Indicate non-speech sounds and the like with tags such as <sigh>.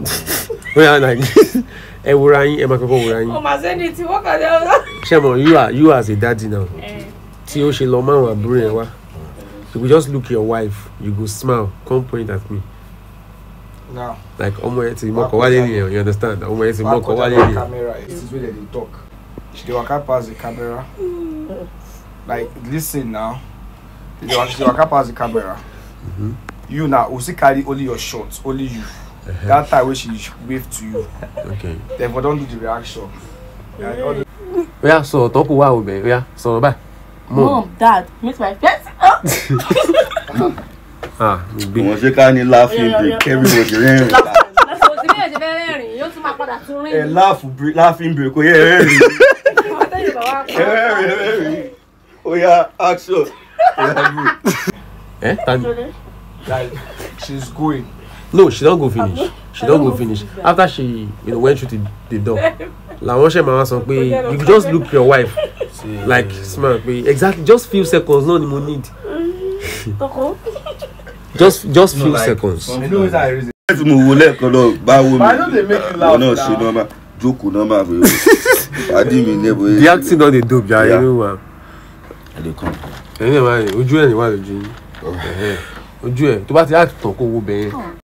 <laughs> bóyá like <laughs> ẹ wúra yín ẹ máa kọ́kọ́ wúra yín. ọmọ àṣẹ ni wọ́n kàn jẹ́ ọ̀dọ́. ṣé mo you are you as a daddy now <laughs> eh. tí ó ṣe lọ márùn àbúrò yẹn wá you go just look your wife you go smile come point at me. now like ọmọ yẹn ti mọkọ wálé nìyẹn you understand ọmọ yẹn ti mọkọ wálé nìyẹn. camera this is where they talk she dey waka pass the camera like listen now she dey waka pass the camera mm-hmm. you na osi carry only your shot only you. Uh-huh. that time when she wave to you okay. then for don do the reaction. oya sọ̀rọ̀ tó kù wá obìnrin oya sọ̀rọ̀ báyìí. mom dad meet my first. <laughs> Ah. Ah, wọ́n ṣe ká ní laughing break everybody rẹ́rìn. ẹ laughing break ó yẹ rẹ́rìn. ẹ rẹ́rìn rẹ́rìn oya action. ẹ eh, tani. she's going no she don go finish she don go finish after she you know, went through the, the door làwọn ṣe sọ pé you just look your wife like smile pé exactly just few seconds No mo need just just few seconds. ẹ̀sìn mo wo lẹ́ẹ̀kan náà bá wo mi ọ̀ náà ṣe nọ́mbà jókòó nọ́mbà mi o mi ní ẹ̀bùn. the acting don dey dope jaa you know wa. ẹ̀yin ẹ̀ máa ń ojú ẹ̀ ní wà lójú yín oh. ojú ẹ̀ tó bá ti láti tàn kó wo bẹ́ẹ̀.